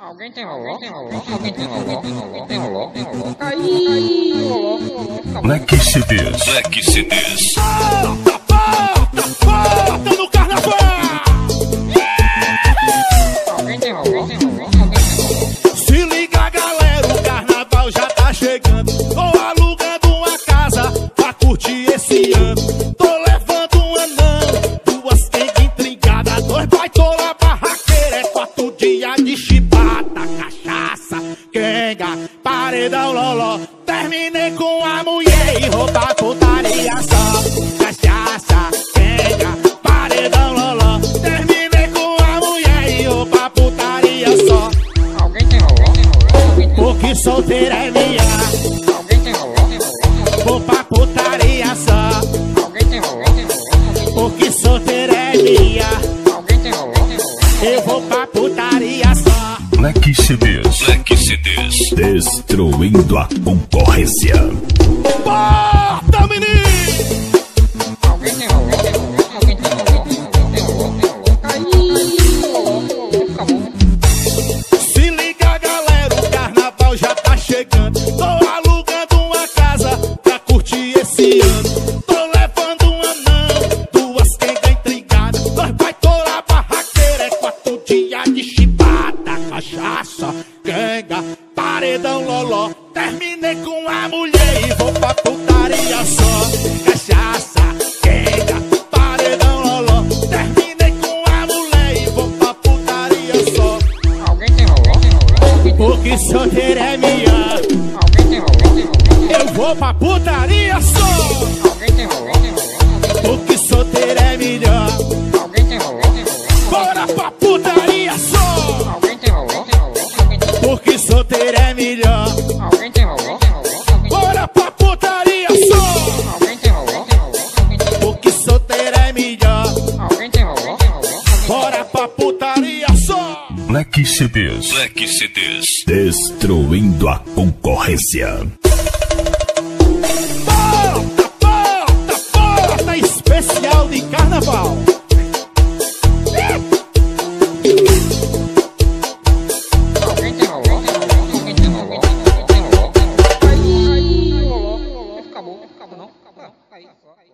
Alguém tem roló? Tem roló? Alguém tem roló? Tem roló? Tem roló? Tem roló? Aí. Black CDs. Black CDs. Volta no carnaval! Alguém tem roló? Tem roló? Alguém tem roló? Chibata, cachaça, quenga, paredão loló. Terminei com a mulher e roupa putaria só. Cachaça, quenga, paredão loló. Terminei com a mulher e roupa putaria só. Alguém tem roló? Porque solteira é minha, Alguém tem roló? Vou pra putaria só. Alguém tem roló? Porque solteira é minha, Black CDs. Black CDs. Destruindo a concorrência. Cachaça, quenga, paredão loló. Terminei com a mulher e vou pra putaria só. Cachaça, quenga, paredão loló. Terminei com a mulher e vou pra putaria só. Alguém tem roló? Porque solteira é minha, Alguém tem roló? Eu vou pra putaria só. Alguém tem roló? Porque solteira é melhor, Solteira é melhor, Alguém tem tem bora pra putaria só. Alguém tem tem Porque solteira é melhor, Alguém tem? Alguém bora pra putaria só. Black CDs. Black CDs. Destruindo a concorrência. acabou, acabou não. Acabou, não. Aí, aí.